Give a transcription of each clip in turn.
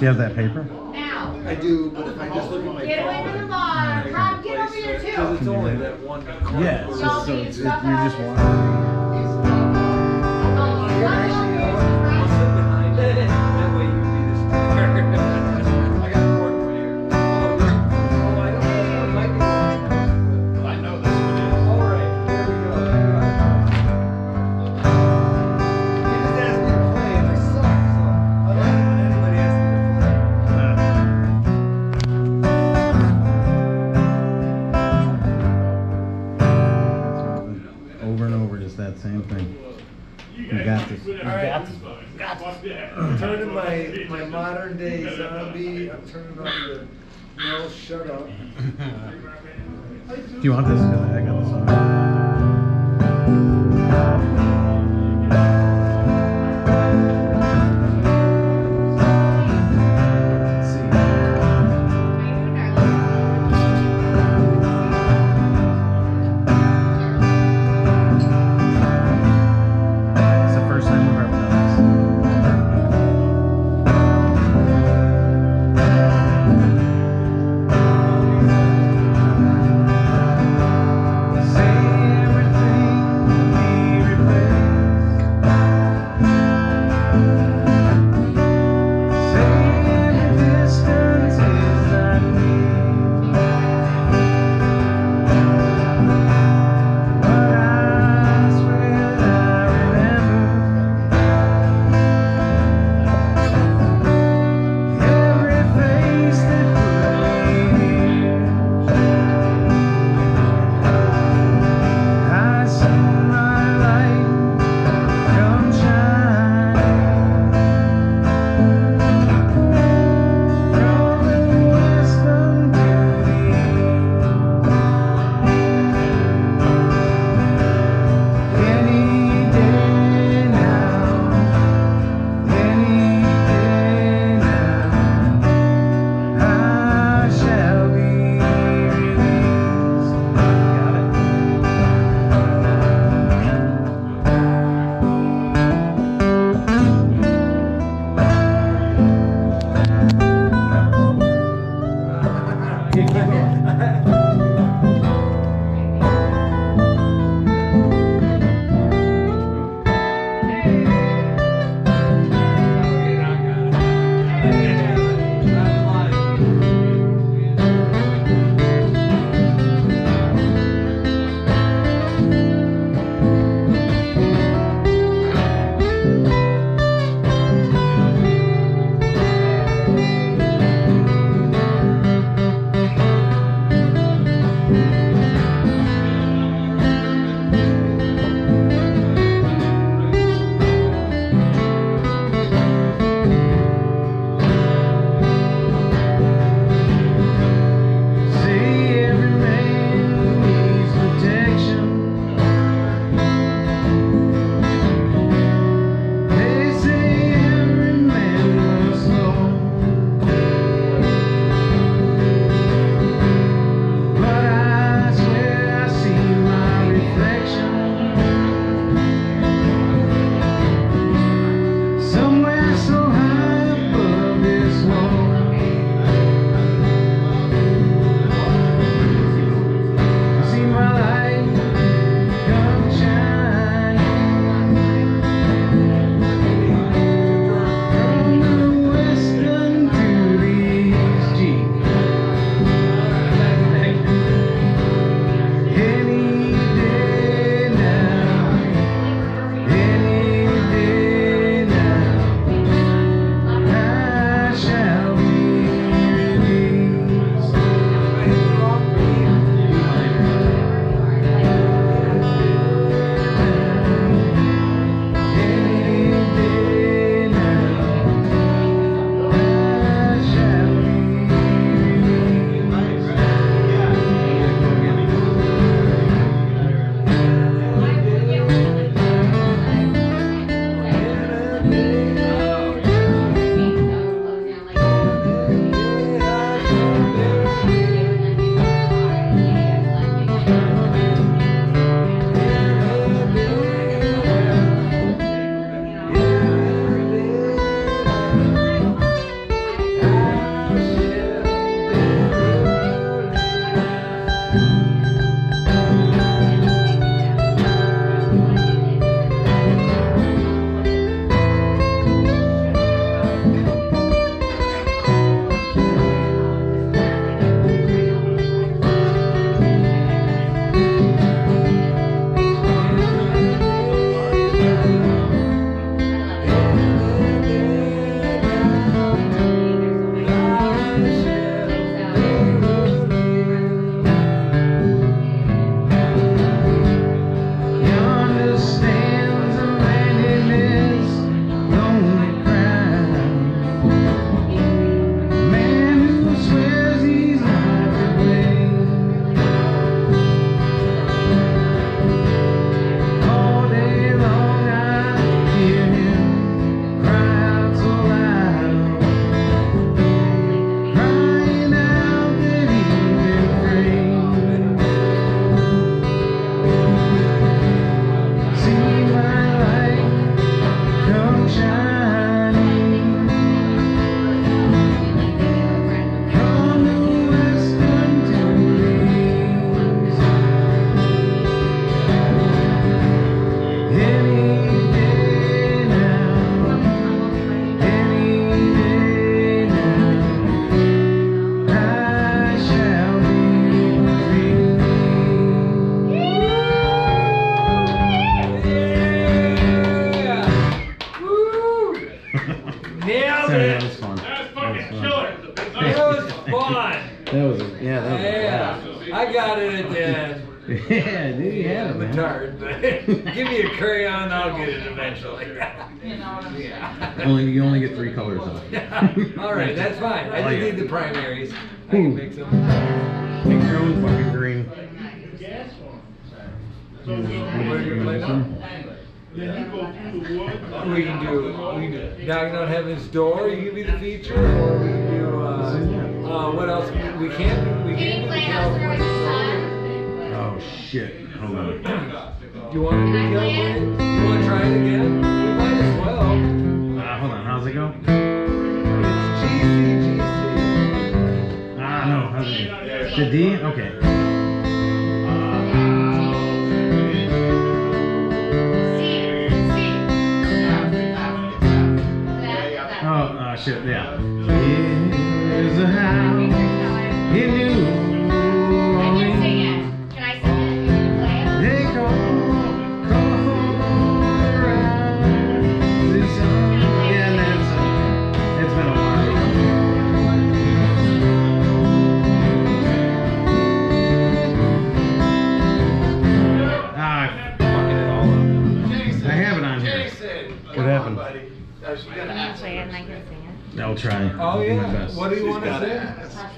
numbers. Do you have that paper? Now. I do, but if I just look at my Get away from the lawn. Rob, get over here Because too. it's only that one. Yeah, it's just, so it's, it, you're just walking. Here, actually, you know what? I'm turning on the no shut up. Do you want this? I got this one. On. That was a, yeah, that was Yeah, I got it at the end. Yeah, dude, you had it, man. retarded, give me a crayon, I'll get it eventually. Yeah. Only you only get three colors though. All right, that's fine. I Oh, just yeah. need the primaries. I can mix them. Make your own fucking green. What are you gonna play now? We can do, we can do Knocking on Heaven's Door, you give me the feature, or we can do, uh, uh, what else? We can't we Can can't you do play the House of California Rising Soul. Sun? Oh shit. Hold on. Do you want to do Can I play it? California? You want to try it again? We might as well. Uh, hold on. How's it go? It's GC, Ah, no. How's it go? The D? Okay. C. C. Oh, uh, shit. Yeah. I'll try. Oh, I'll do my yeah. best. What do you want to say?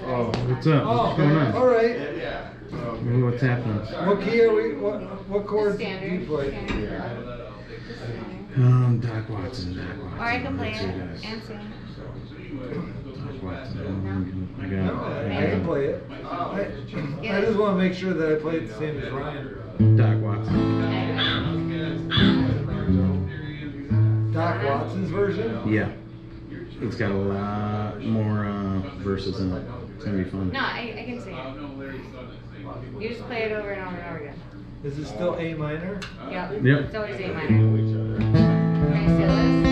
Oh, what's up? Oh, What's going all on? right. What's happening? What key are we, what, what chords do you Standard. play? Standard. Um, Doc Watson, Doc Watson. Or I can play Let's it see, guys. and sing. Doc Watson. I got No, I can play it. I, I just want to make sure that I play it the same as Ryan. Doc Watson. Doc Watson's version? Yeah. It's got a lot more uh, verses in it. It's gonna be fun. No, I, I can sing it. You just play it over and over and over again. Is it still A minor? Yep. Yep. It's always A minor. Can I say this?